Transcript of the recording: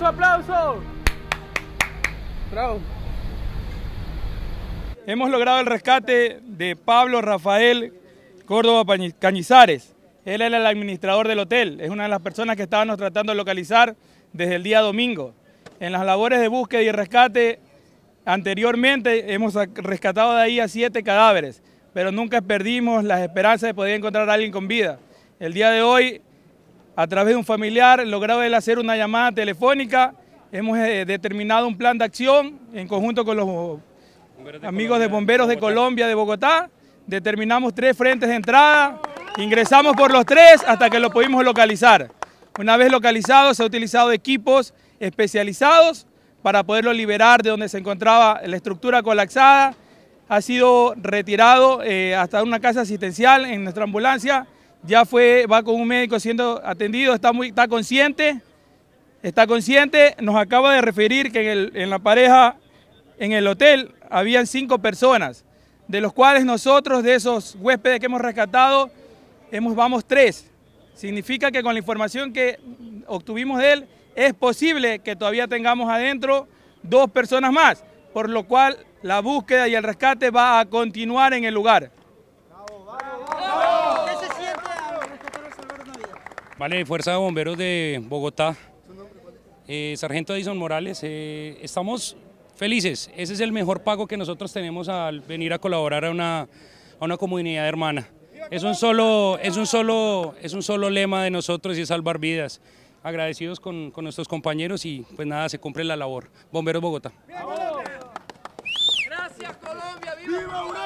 Aplauso, aplauso. Hemos logrado el rescate de Pablo Rafael Córdoba Cañizares. Él era el administrador del hotel, es una de las personas que estábamos tratando de localizar desde el día domingo. En las labores de búsqueda y rescate anteriormente hemos rescatado de ahí a siete cadáveres, pero nunca perdimos las esperanzas de poder encontrar a alguien con vida. El día de hoy, a través de un familiar, logrado él hacer una llamada telefónica, hemos eh, determinado un plan de acción en conjunto con los amigos de Bomberos de Colombia, de Bogotá, determinamos tres frentes de entrada, ingresamos por los tres hasta que lo pudimos localizar. Una vez localizado se ha utilizado equipos especializados para poderlo liberar de donde se encontraba la estructura colapsada. Ha sido retirado eh, hasta una casa asistencial en nuestra ambulancia. Ya fue, va con un médico siendo atendido, está, muy, está consciente, está consciente. Nos acaba de referir que en, en la pareja, en el hotel, habían cinco personas, de los cuales nosotros, de esos huéspedes que hemos rescatado, hemos, vamos tres. Significa que con la información que obtuvimos de él, es posible que todavía tengamos adentro dos personas más, por lo cual la búsqueda y el rescate va a continuar en el lugar. ¿Qué se siente salvar una vida? Vale, Fuerza de Bomberos de Bogotá, eh, Sargento Edison Morales, eh, estamos felices. Ese es el mejor pago que nosotros tenemos al venir a colaborar a una, a una comunidad hermana. Es un, solo, es, un solo, es un solo lema de nosotros y es salvar vidas. Agradecidos con, con nuestros compañeros y pues nada, se cumple la labor. Bomberos Bogotá. Gracias Colombia, ¡Viva